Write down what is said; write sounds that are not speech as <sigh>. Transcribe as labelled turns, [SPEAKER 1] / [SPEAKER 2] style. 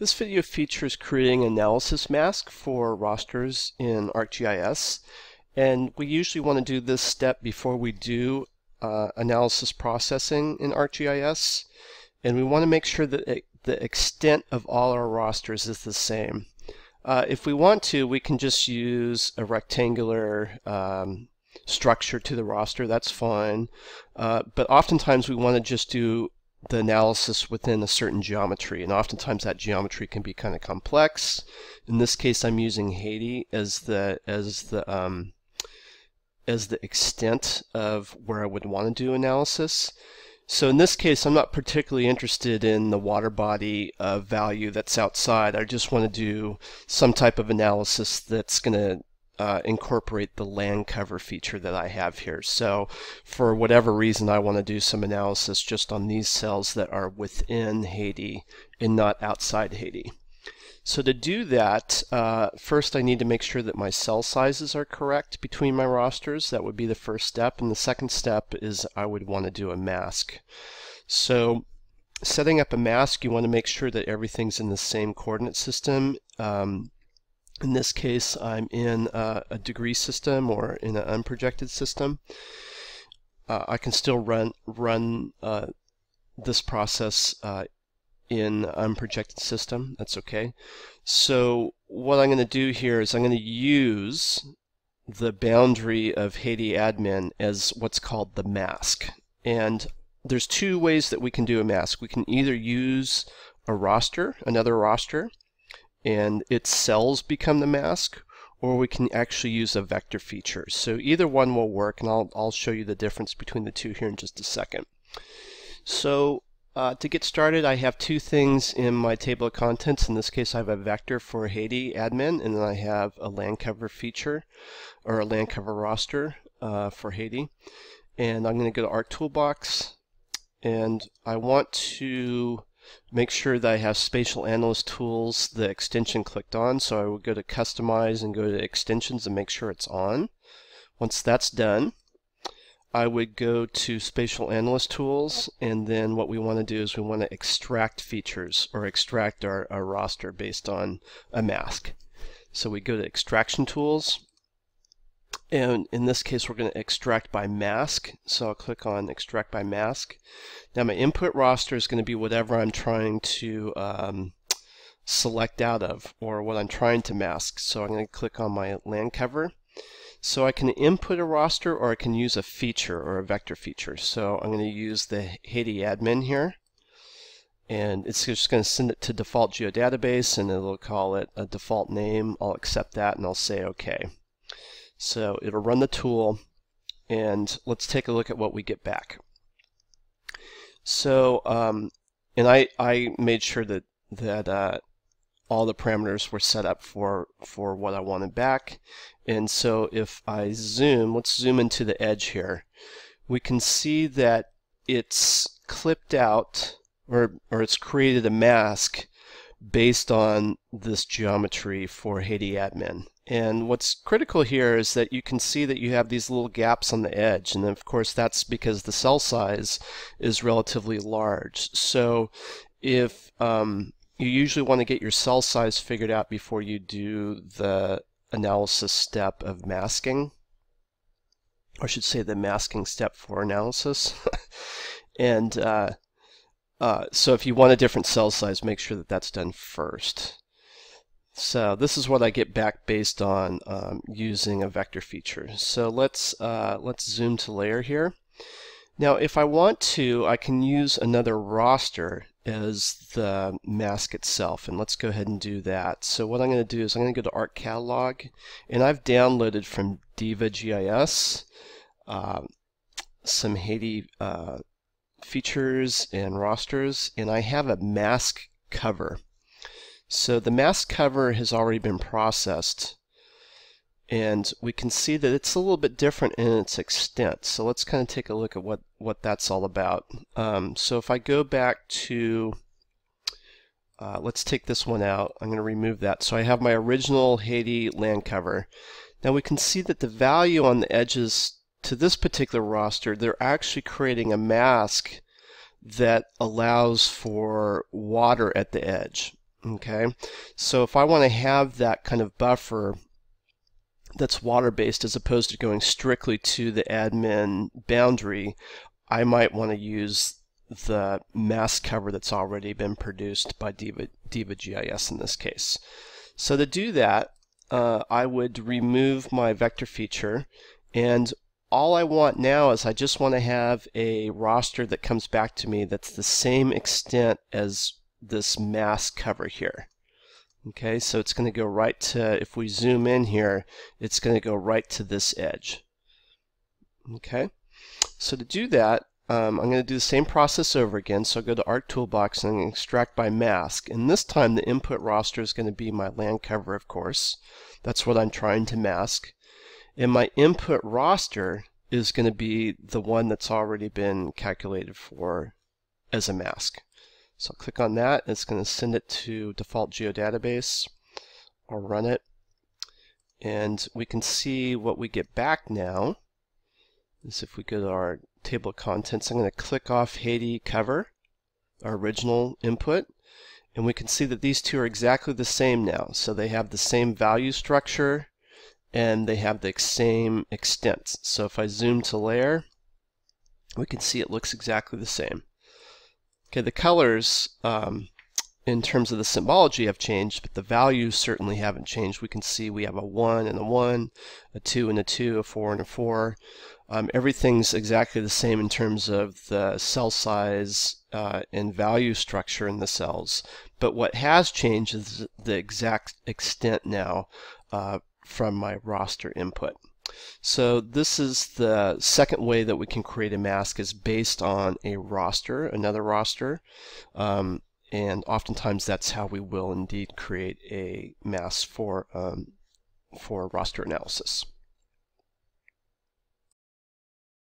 [SPEAKER 1] This video features creating an analysis mask for rasters in ArcGIS and we usually want to do this step before we do uh, analysis processing in ArcGIS and we want to make sure that it, the extent of all our rasters is the same. Uh, if we want to we can just use a rectangular um, structure to the raster that's fine uh, but oftentimes we want to just do the analysis within a certain geometry and oftentimes that geometry can be kind of complex. In this case I'm using Haiti as the as the um, as the extent of where I would want to do analysis. So in this case I'm not particularly interested in the water body uh, value that's outside. I just want to do some type of analysis that's going to uh, incorporate the land cover feature that I have here. So for whatever reason, I want to do some analysis just on these cells that are within Haiti and not outside Haiti. So to do that, uh, first I need to make sure that my cell sizes are correct between my rasters. That would be the first step. And the second step is I would want to do a mask. So setting up a mask, you want to make sure that everything's in the same coordinate system. Um, in this case, I'm in a degree system or in an unprojected system. Uh, I can still run run uh, this process uh, in unprojected system. That's okay. So what I'm going to do here is I'm going to use the boundary of Haiti admin as what's called the mask. And there's two ways that we can do a mask. We can either use a raster, another raster, and its cells become the mask, or we can actually use a vector feature. So either one will work, and I'll, I'll show you the difference between the two here in just a second. So uh, to get started, I have two things in my table of contents. In this case, I have a vector for Haiti admin, and then I have a land cover feature, or a land cover raster uh, for Haiti. And I'm going to go to Arc Toolbox, and I want to make sure that I have Spatial Analyst Tools, the extension clicked on. So I would go to Customize and go to Extensions and make sure it's on. Once that's done, I would go to Spatial Analyst Tools, and then what we want to do is we want to extract features or extract our, our raster based on a mask. So we go to Extraction Tools, and in this case, we're going to extract by mask. So I'll click on extract by mask. Now my input raster is going to be whatever I'm trying to um, select out of or what I'm trying to mask. So I'm going to click on my land cover. So I can input a raster or I can use a feature or a vector feature. So I'm going to use the Haiti admin here. And it's just going to send it to default geodatabase and it'll call it a default name. I'll accept that and I'll say OK. So it'll run the tool and let's take a look at what we get back. So, um, and I, I made sure that, that uh, all the parameters were set up for, for what I wanted back. And so if I zoom, let's zoom into the edge here, we can see that it's clipped out or, or it's created a mask based on this geometry for Haiti admin. And what's critical here is that you can see that you have these little gaps on the edge. And of course, that's because the cell size is relatively large. So if um, you usually want to get your cell size figured out before you do the analysis step of masking, or I should say the masking step for analysis. <laughs> and uh, uh, so if you want a different cell size, make sure that that's done first. So this is what I get back based on um, using a vector feature. So let's uh, let's zoom to layer here. Now if I want to, I can use another raster as the mask itself and let's go ahead and do that. So what I'm going to do is I'm going to go to Arc Catalog and I've downloaded from Diva GIS uh, some Haiti uh, features and rasters and I have a mask cover. So the mask cover has already been processed and we can see that it's a little bit different in its extent. So let's kind of take a look at what, what that's all about. Um, so if I go back to, uh, let's take this one out. I'm going to remove that. So I have my original Haiti land cover. Now we can see that the value on the edges to this particular raster, they're actually creating a mask that allows for water at the edge. Okay, so if I want to have that kind of buffer that's water-based as opposed to going strictly to the admin boundary, I might want to use the mask cover that's already been produced by Diva, Diva GIS in this case. So to do that, uh, I would remove my vector feature and all I want now is I just want to have a raster that comes back to me that's the same extent as this mask cover here. Okay, so it's going to go right to, if we zoom in here, it's going to go right to this edge. Okay, so to do that, um, I'm going to do the same process over again. So I'll go to Arc Toolbox and extract by mask. And this time the input raster is going to be my land cover, of course. That's what I'm trying to mask. And my input raster is going to be the one that's already been calculated for as a mask. So I'll click on that. It's going to send it to default geodatabase. I'll run it. And we can see what we get back now is if we go to our table of contents, I'm going to click off Haiti cover, our original input, and we can see that these two are exactly the same now. So they have the same value structure and they have the same extent. So if I zoom to layer, we can see it looks exactly the same. Okay, the colors um, in terms of the symbology have changed, but the values certainly haven't changed. We can see we have a 1 and a 1, a 2 and a 2, a 4 and a 4. Um, everything's exactly the same in terms of the cell size uh, and value structure in the cells. But what has changed is the exact extent now uh, from my raster input. So this is the second way that we can create a mask is based on a raster, another raster. Um, and oftentimes that's how we will indeed create a mask for, um, for raster analysis.